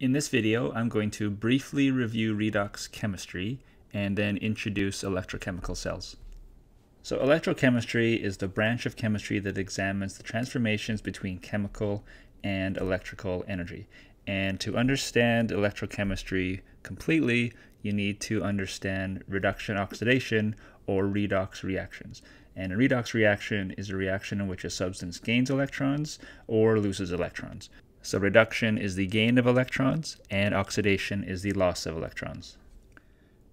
In this video, I'm going to briefly review redox chemistry and then introduce electrochemical cells. So electrochemistry is the branch of chemistry that examines the transformations between chemical and electrical energy. And to understand electrochemistry completely, you need to understand reduction oxidation or redox reactions. And a redox reaction is a reaction in which a substance gains electrons or loses electrons. So reduction is the gain of electrons and oxidation is the loss of electrons.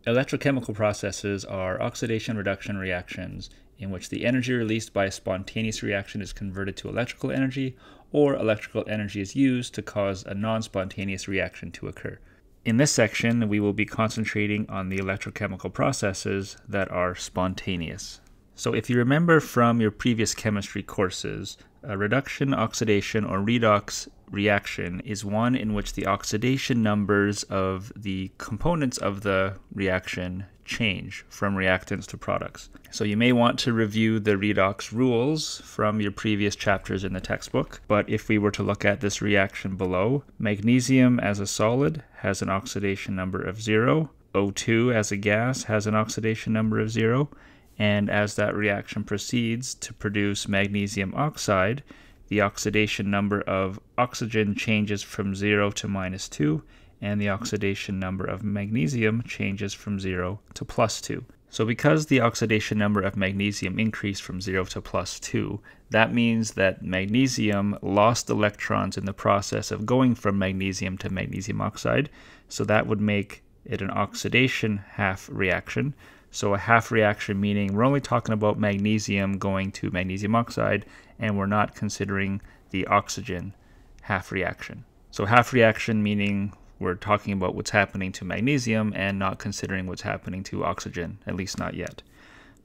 Electrochemical processes are oxidation reduction reactions in which the energy released by a spontaneous reaction is converted to electrical energy or electrical energy is used to cause a non-spontaneous reaction to occur. In this section, we will be concentrating on the electrochemical processes that are spontaneous. So if you remember from your previous chemistry courses, a reduction, oxidation, or redox reaction is one in which the oxidation numbers of the components of the reaction change from reactants to products. So you may want to review the redox rules from your previous chapters in the textbook, but if we were to look at this reaction below, magnesium as a solid has an oxidation number of zero, O2 as a gas has an oxidation number of zero, and as that reaction proceeds to produce magnesium oxide, the oxidation number of oxygen changes from 0 to minus 2, and the oxidation number of magnesium changes from 0 to plus 2. So because the oxidation number of magnesium increased from 0 to plus 2, that means that magnesium lost electrons in the process of going from magnesium to magnesium oxide, so that would make it an oxidation half reaction. So a half reaction meaning we're only talking about magnesium going to magnesium oxide and we're not considering the oxygen half reaction. So half reaction meaning we're talking about what's happening to magnesium and not considering what's happening to oxygen, at least not yet.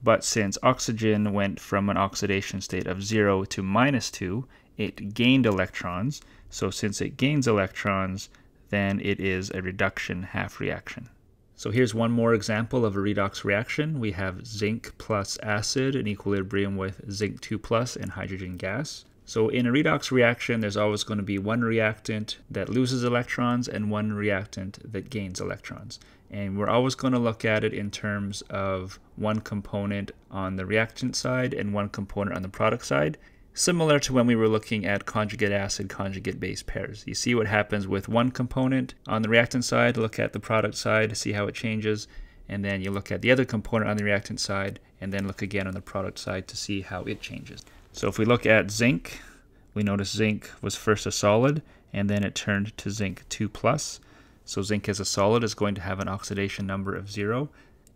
But since oxygen went from an oxidation state of 0 to minus 2, it gained electrons. So since it gains electrons, then it is a reduction half reaction. So here's one more example of a redox reaction. We have zinc plus acid in equilibrium with zinc 2 plus and hydrogen gas. So in a redox reaction, there's always going to be one reactant that loses electrons and one reactant that gains electrons. And we're always going to look at it in terms of one component on the reactant side and one component on the product side similar to when we were looking at conjugate acid conjugate base pairs. You see what happens with one component on the reactant side, look at the product side, to see how it changes, and then you look at the other component on the reactant side, and then look again on the product side to see how it changes. So if we look at zinc, we notice zinc was first a solid, and then it turned to zinc 2+. plus. So zinc as a solid is going to have an oxidation number of 0,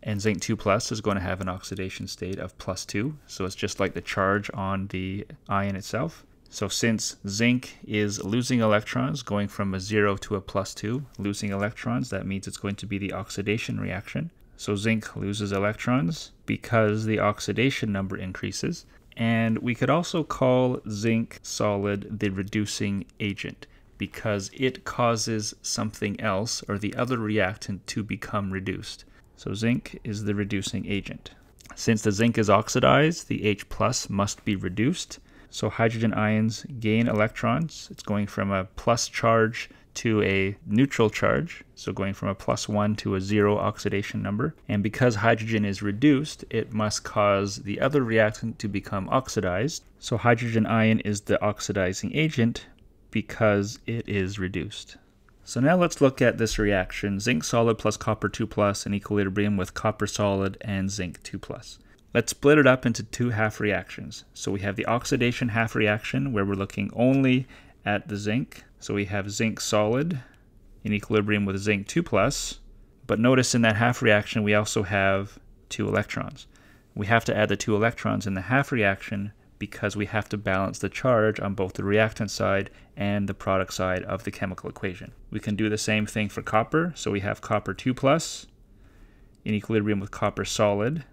and zinc 2 plus is going to have an oxidation state of plus 2. So it's just like the charge on the ion itself. So since zinc is losing electrons, going from a 0 to a plus 2, losing electrons, that means it's going to be the oxidation reaction. So zinc loses electrons because the oxidation number increases. And we could also call zinc solid the reducing agent because it causes something else or the other reactant to become reduced. So zinc is the reducing agent. Since the zinc is oxidized, the H plus must be reduced. So hydrogen ions gain electrons. It's going from a plus charge to a neutral charge, so going from a plus 1 to a 0 oxidation number. And because hydrogen is reduced, it must cause the other reactant to become oxidized. So hydrogen ion is the oxidizing agent because it is reduced. So now let's look at this reaction, zinc solid plus copper 2 plus in equilibrium with copper solid and zinc 2 plus. Let's split it up into two half reactions. So we have the oxidation half reaction where we're looking only at the zinc. So we have zinc solid in equilibrium with zinc 2 plus. But notice in that half reaction we also have two electrons. We have to add the two electrons in the half reaction because we have to balance the charge on both the reactant side and the product side of the chemical equation. We can do the same thing for copper. So we have copper 2 plus in equilibrium with copper solid.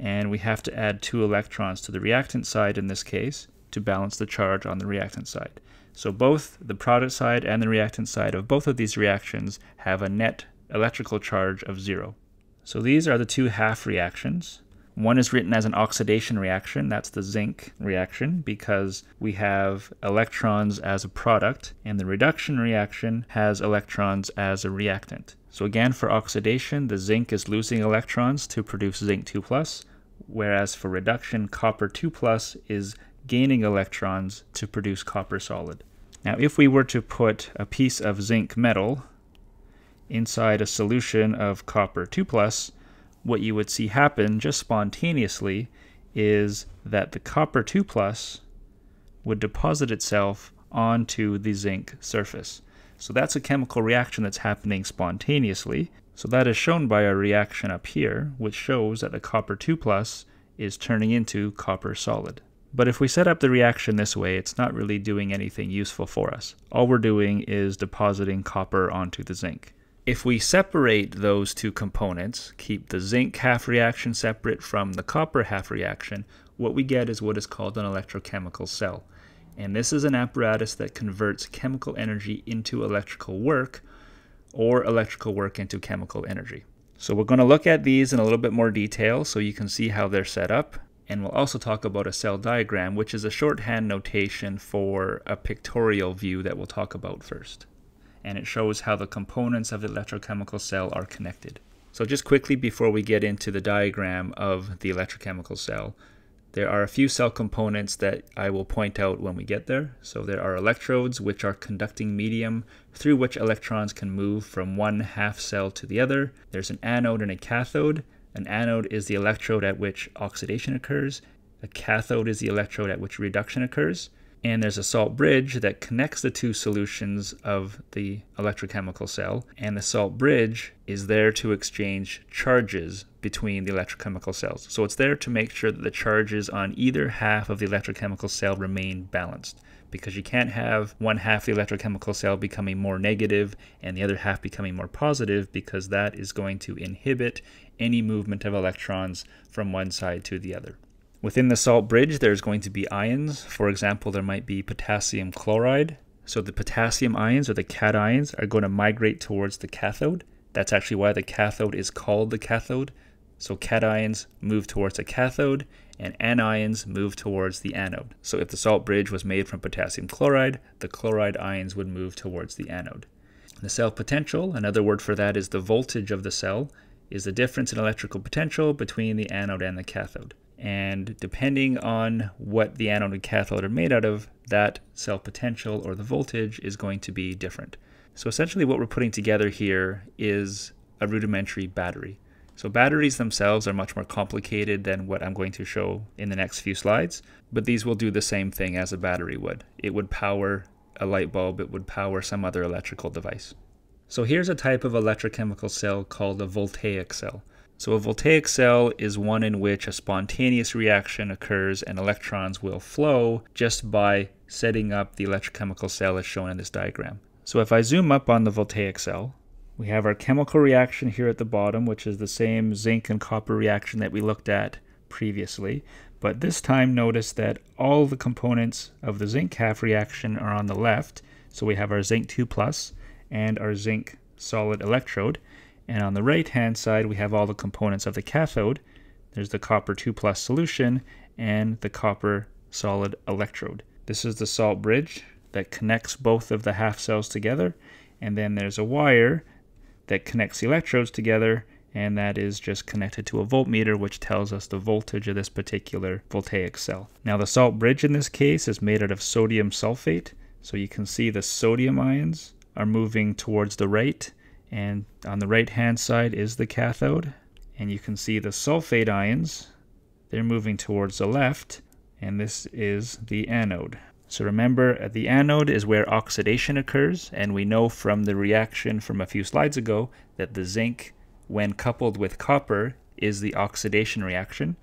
And we have to add two electrons to the reactant side in this case to balance the charge on the reactant side. So both the product side and the reactant side of both of these reactions have a net electrical charge of zero. So these are the two half reactions. One is written as an oxidation reaction, that's the zinc reaction, because we have electrons as a product, and the reduction reaction has electrons as a reactant. So again, for oxidation, the zinc is losing electrons to produce zinc 2 plus, whereas for reduction, copper 2 plus is gaining electrons to produce copper solid. Now, if we were to put a piece of zinc metal inside a solution of copper 2 plus, what you would see happen just spontaneously is that the copper 2 plus would deposit itself onto the zinc surface. So that's a chemical reaction that's happening spontaneously. So that is shown by our reaction up here, which shows that the copper 2 plus is turning into copper solid. But if we set up the reaction this way, it's not really doing anything useful for us. All we're doing is depositing copper onto the zinc. If we separate those two components, keep the zinc half reaction separate from the copper half reaction, what we get is what is called an electrochemical cell. And this is an apparatus that converts chemical energy into electrical work or electrical work into chemical energy. So we're going to look at these in a little bit more detail so you can see how they're set up. And we'll also talk about a cell diagram, which is a shorthand notation for a pictorial view that we'll talk about first and it shows how the components of the electrochemical cell are connected. So just quickly before we get into the diagram of the electrochemical cell, there are a few cell components that I will point out when we get there. So there are electrodes, which are conducting medium through which electrons can move from one half cell to the other. There's an anode and a cathode. An anode is the electrode at which oxidation occurs. A cathode is the electrode at which reduction occurs and there's a salt bridge that connects the two solutions of the electrochemical cell, and the salt bridge is there to exchange charges between the electrochemical cells. So it's there to make sure that the charges on either half of the electrochemical cell remain balanced because you can't have one half of the electrochemical cell becoming more negative and the other half becoming more positive because that is going to inhibit any movement of electrons from one side to the other. Within the salt bridge, there's going to be ions. For example, there might be potassium chloride. So the potassium ions or the cations are going to migrate towards the cathode. That's actually why the cathode is called the cathode. So cations move towards the cathode and anions move towards the anode. So if the salt bridge was made from potassium chloride, the chloride ions would move towards the anode. The cell potential, another word for that is the voltage of the cell, is the difference in electrical potential between the anode and the cathode. And depending on what the anode and cathode are made out of, that cell potential or the voltage is going to be different. So essentially what we're putting together here is a rudimentary battery. So batteries themselves are much more complicated than what I'm going to show in the next few slides, but these will do the same thing as a battery would. It would power a light bulb, it would power some other electrical device. So here's a type of electrochemical cell called a voltaic cell. So a voltaic cell is one in which a spontaneous reaction occurs and electrons will flow just by setting up the electrochemical cell as shown in this diagram. So if I zoom up on the voltaic cell, we have our chemical reaction here at the bottom, which is the same zinc and copper reaction that we looked at previously. But this time notice that all the components of the zinc half reaction are on the left. So we have our zinc 2 plus and our zinc solid electrode. And on the right hand side, we have all the components of the cathode. There's the copper 2 plus solution and the copper solid electrode. This is the salt bridge that connects both of the half cells together. And then there's a wire that connects the electrodes together and that is just connected to a voltmeter which tells us the voltage of this particular voltaic cell. Now the salt bridge in this case is made out of sodium sulfate so you can see the sodium ions are moving towards the right and on the right hand side is the cathode. And you can see the sulfate ions. They're moving towards the left. And this is the anode. So remember uh, the anode is where oxidation occurs. And we know from the reaction from a few slides ago that the zinc when coupled with copper is the oxidation reaction.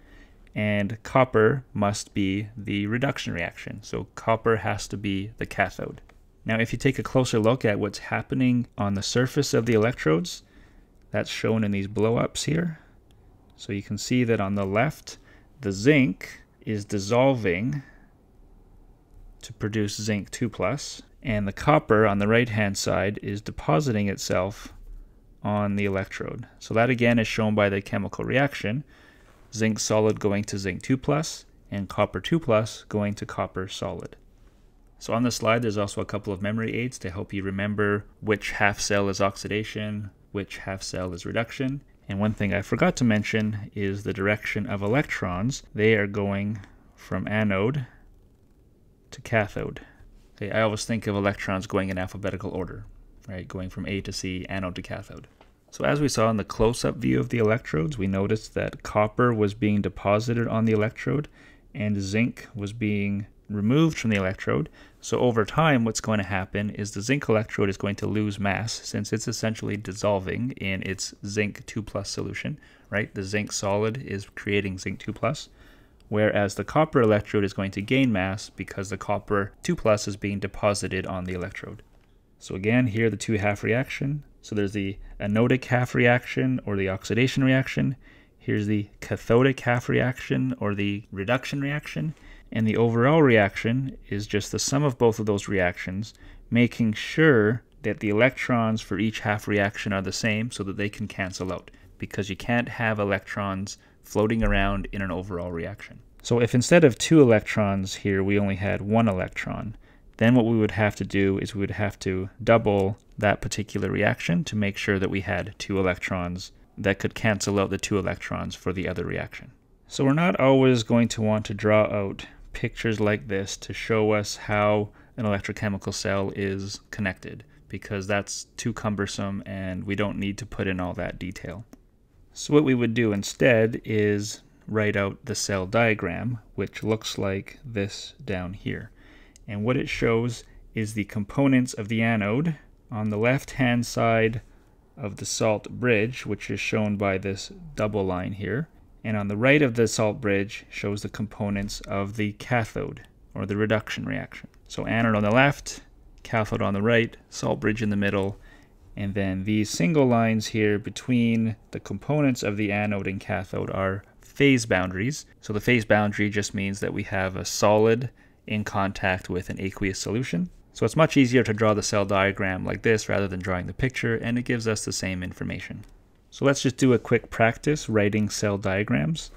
And copper must be the reduction reaction. So copper has to be the cathode now, if you take a closer look at what's happening on the surface of the electrodes, that's shown in these blowups here. So you can see that on the left, the zinc is dissolving to produce zinc 2 plus, and the copper on the right hand side is depositing itself on the electrode. So that again is shown by the chemical reaction. zinc solid going to zinc 2 plus, and copper 2 plus going to copper solid. So on the slide, there's also a couple of memory aids to help you remember which half cell is oxidation, which half cell is reduction. And one thing I forgot to mention is the direction of electrons. They are going from anode to cathode. Okay, I always think of electrons going in alphabetical order, right? Going from A to C, anode to cathode. So as we saw in the close-up view of the electrodes, we noticed that copper was being deposited on the electrode and zinc was being removed from the electrode. So over time, what's going to happen is the zinc electrode is going to lose mass since it's essentially dissolving in its zinc 2 plus solution, right? The zinc solid is creating zinc 2 plus, whereas the copper electrode is going to gain mass because the copper 2 plus is being deposited on the electrode. So again, here the two half reaction. So there's the anodic half reaction or the oxidation reaction. Here's the cathodic half reaction or the reduction reaction. And the overall reaction is just the sum of both of those reactions, making sure that the electrons for each half reaction are the same so that they can cancel out, because you can't have electrons floating around in an overall reaction. So if instead of two electrons here we only had one electron, then what we would have to do is we would have to double that particular reaction to make sure that we had two electrons that could cancel out the two electrons for the other reaction. So we're not always going to want to draw out pictures like this to show us how an electrochemical cell is connected because that's too cumbersome and we don't need to put in all that detail. So what we would do instead is write out the cell diagram which looks like this down here. And what it shows is the components of the anode on the left hand side of the salt bridge which is shown by this double line here and on the right of the salt bridge shows the components of the cathode, or the reduction reaction. So anode on the left, cathode on the right, salt bridge in the middle, and then these single lines here between the components of the anode and cathode are phase boundaries. So the phase boundary just means that we have a solid in contact with an aqueous solution. So it's much easier to draw the cell diagram like this rather than drawing the picture, and it gives us the same information. So let's just do a quick practice writing cell diagrams.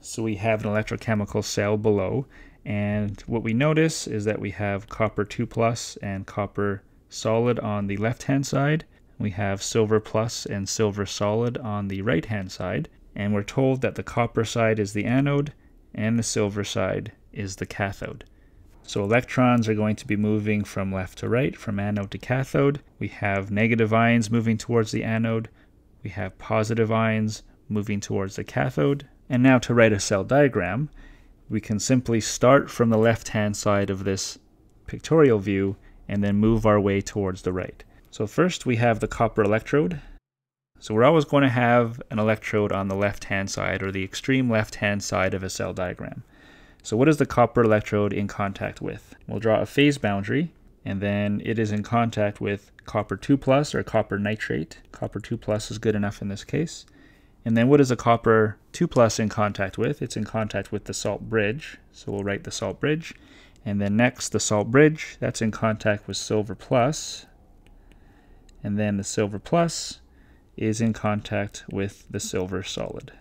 So we have an electrochemical cell below, and what we notice is that we have copper 2 plus and copper solid on the left hand side. We have silver plus and silver solid on the right hand side, and we're told that the copper side is the anode and the silver side is the cathode. So electrons are going to be moving from left to right, from anode to cathode. We have negative ions moving towards the anode, we have positive ions moving towards the cathode. And now to write a cell diagram, we can simply start from the left-hand side of this pictorial view and then move our way towards the right. So first we have the copper electrode. So we're always going to have an electrode on the left-hand side or the extreme left-hand side of a cell diagram. So what is the copper electrode in contact with? We'll draw a phase boundary and then it is in contact with copper 2 plus or copper nitrate. Copper 2 plus is good enough in this case. And then what is a copper 2 plus in contact with? It's in contact with the salt bridge. So we'll write the salt bridge. And then next, the salt bridge, that's in contact with silver plus. And then the silver plus is in contact with the silver solid.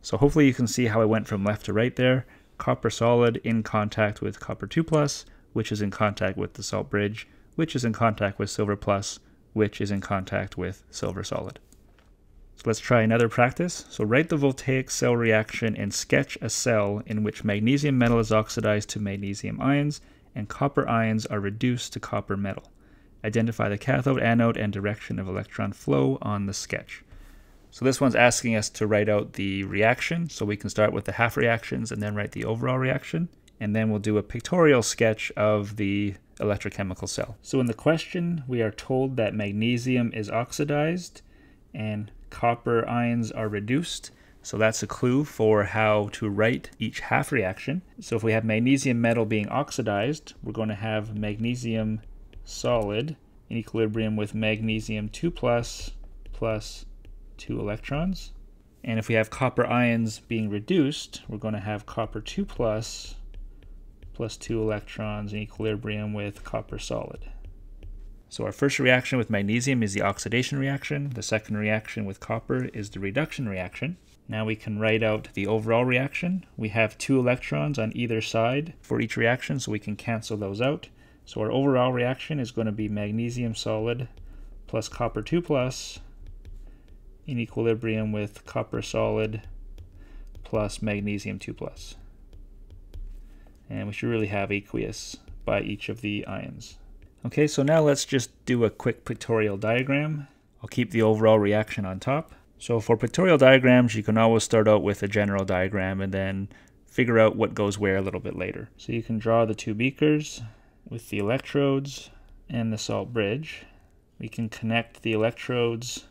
So hopefully you can see how I went from left to right there. Copper solid in contact with copper 2 plus, which is in contact with the salt bridge, which is in contact with silver plus, which is in contact with silver solid. So let's try another practice. So write the voltaic cell reaction and sketch a cell in which magnesium metal is oxidized to magnesium ions and copper ions are reduced to copper metal. Identify the cathode, anode, and direction of electron flow on the sketch. So this one's asking us to write out the reaction. So we can start with the half reactions and then write the overall reaction and then we'll do a pictorial sketch of the electrochemical cell. So in the question, we are told that magnesium is oxidized and copper ions are reduced. So that's a clue for how to write each half reaction. So if we have magnesium metal being oxidized, we're going to have magnesium solid in equilibrium with magnesium 2 plus plus 2 electrons. And if we have copper ions being reduced, we're going to have copper 2 plus plus two electrons in equilibrium with copper solid. So our first reaction with magnesium is the oxidation reaction. The second reaction with copper is the reduction reaction. Now we can write out the overall reaction. We have two electrons on either side for each reaction, so we can cancel those out. So our overall reaction is going to be magnesium solid plus copper 2 plus in equilibrium with copper solid plus magnesium 2 plus. And we should really have aqueous by each of the ions. Okay, so now let's just do a quick pictorial diagram. I'll keep the overall reaction on top. So for pictorial diagrams, you can always start out with a general diagram and then figure out what goes where a little bit later. So you can draw the two beakers with the electrodes and the salt bridge. We can connect the electrodes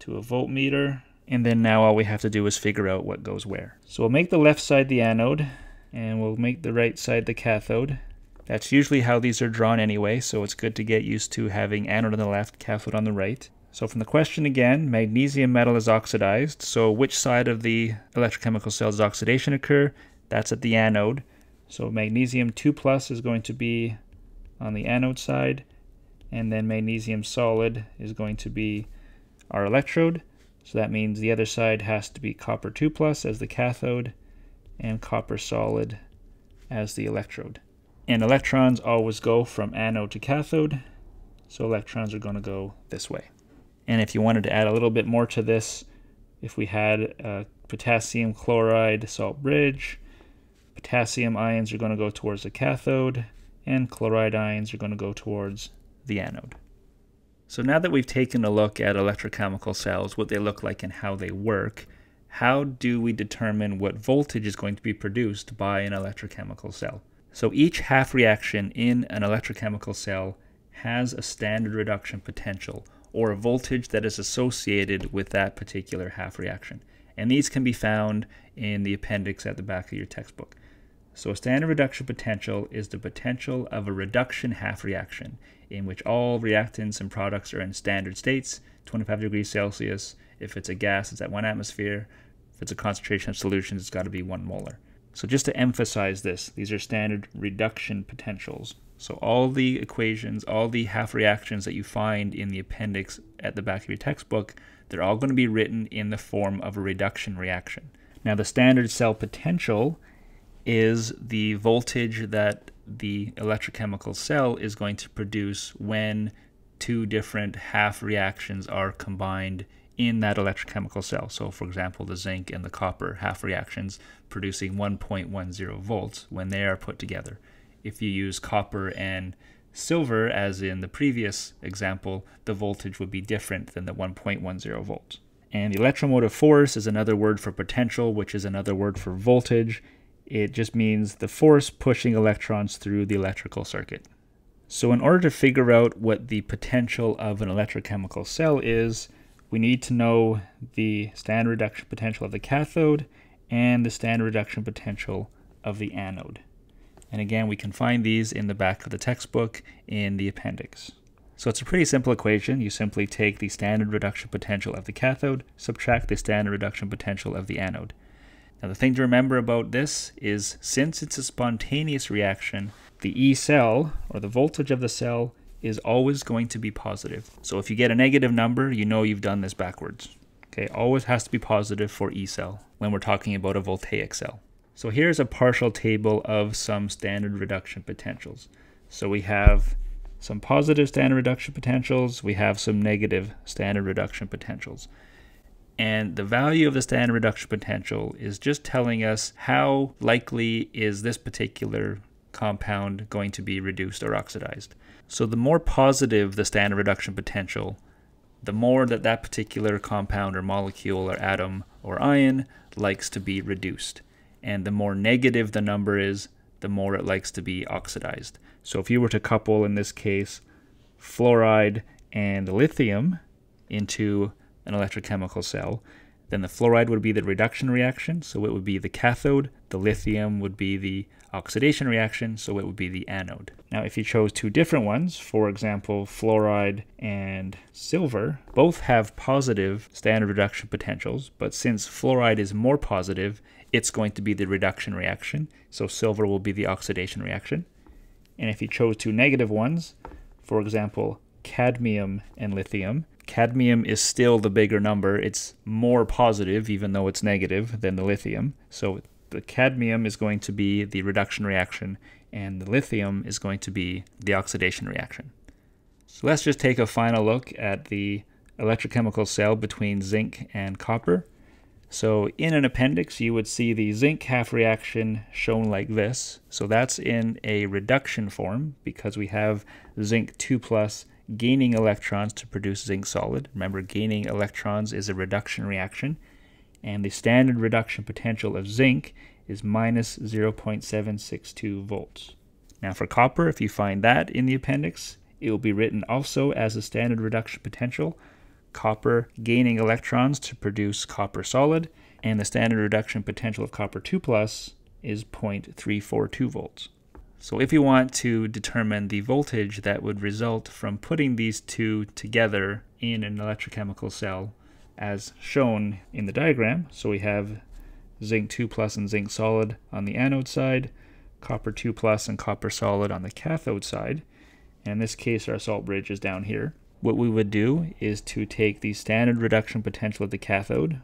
to a voltmeter and then now all we have to do is figure out what goes where. So we'll make the left side the anode and we'll make the right side the cathode. That's usually how these are drawn anyway, so it's good to get used to having anode on the left, cathode on the right. So from the question again, magnesium metal is oxidized. So which side of the electrochemical cell does oxidation occur? That's at the anode. So magnesium 2 plus is going to be on the anode side, and then magnesium solid is going to be our electrode. So that means the other side has to be copper 2 plus as the cathode, and copper solid as the electrode. And electrons always go from anode to cathode, so electrons are going to go this way. And if you wanted to add a little bit more to this, if we had a potassium chloride salt bridge, potassium ions are going to go towards the cathode, and chloride ions are going to go towards the anode. So now that we've taken a look at electrochemical cells, what they look like and how they work, how do we determine what voltage is going to be produced by an electrochemical cell? So each half reaction in an electrochemical cell has a standard reduction potential, or a voltage that is associated with that particular half reaction. And these can be found in the appendix at the back of your textbook. So a standard reduction potential is the potential of a reduction half reaction in which all reactants and products are in standard states, 25 degrees Celsius. If it's a gas, it's at one atmosphere. If it's a concentration of solutions, it's got to be one molar. So just to emphasize this, these are standard reduction potentials. So all the equations, all the half reactions that you find in the appendix at the back of your textbook, they're all going to be written in the form of a reduction reaction. Now the standard cell potential is the voltage that the electrochemical cell is going to produce when two different half reactions are combined in that electrochemical cell. So for example, the zinc and the copper half reactions producing 1.10 volts when they are put together if you use copper and silver, as in the previous example, the voltage would be different than the 1.10 volts. And electromotive force is another word for potential, which is another word for voltage. It just means the force pushing electrons through the electrical circuit. So in order to figure out what the potential of an electrochemical cell is, we need to know the standard reduction potential of the cathode and the standard reduction potential of the anode. And again, we can find these in the back of the textbook in the appendix. So it's a pretty simple equation. You simply take the standard reduction potential of the cathode, subtract the standard reduction potential of the anode. Now the thing to remember about this is since it's a spontaneous reaction, the E cell, or the voltage of the cell, is always going to be positive. So if you get a negative number, you know you've done this backwards. Okay, always has to be positive for E cell when we're talking about a voltaic cell. So here's a partial table of some standard reduction potentials. So we have some positive standard reduction potentials, we have some negative standard reduction potentials. And the value of the standard reduction potential is just telling us how likely is this particular compound going to be reduced or oxidized. So the more positive the standard reduction potential, the more that that particular compound or molecule or atom or ion likes to be reduced and the more negative the number is, the more it likes to be oxidized. So if you were to couple, in this case, fluoride and lithium into an electrochemical cell, then the fluoride would be the reduction reaction, so it would be the cathode. The lithium would be the oxidation reaction, so it would be the anode. Now, if you chose two different ones, for example, fluoride and silver, both have positive standard reduction potentials, but since fluoride is more positive, it's going to be the reduction reaction, so silver will be the oxidation reaction. And if you chose two negative ones, for example, cadmium and lithium. Cadmium is still the bigger number. It's more positive, even though it's negative, than the lithium. So the cadmium is going to be the reduction reaction, and the lithium is going to be the oxidation reaction. So let's just take a final look at the electrochemical cell between zinc and copper. So in an appendix, you would see the zinc half reaction shown like this. So that's in a reduction form because we have zinc 2 plus gaining electrons to produce zinc solid. Remember, gaining electrons is a reduction reaction. And the standard reduction potential of zinc is minus 0.762 volts. Now for copper, if you find that in the appendix, it will be written also as a standard reduction potential copper gaining electrons to produce copper solid, and the standard reduction potential of copper 2 plus is 0.342 volts. So if you want to determine the voltage that would result from putting these two together in an electrochemical cell as shown in the diagram, so we have zinc 2 plus and zinc solid on the anode side, copper 2 plus and copper solid on the cathode side, and in this case our salt bridge is down here. What we would do is to take the standard reduction potential of the cathode,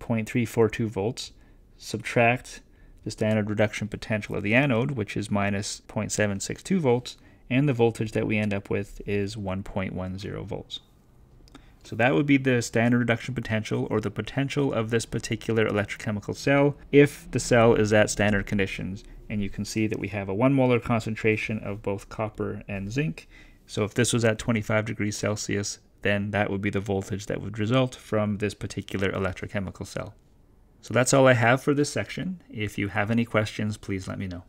0.342 volts, subtract the standard reduction potential of the anode, which is minus 0.762 volts, and the voltage that we end up with is 1.10 volts. So that would be the standard reduction potential or the potential of this particular electrochemical cell if the cell is at standard conditions. And you can see that we have a 1 molar concentration of both copper and zinc so if this was at 25 degrees Celsius, then that would be the voltage that would result from this particular electrochemical cell. So that's all I have for this section. If you have any questions, please let me know.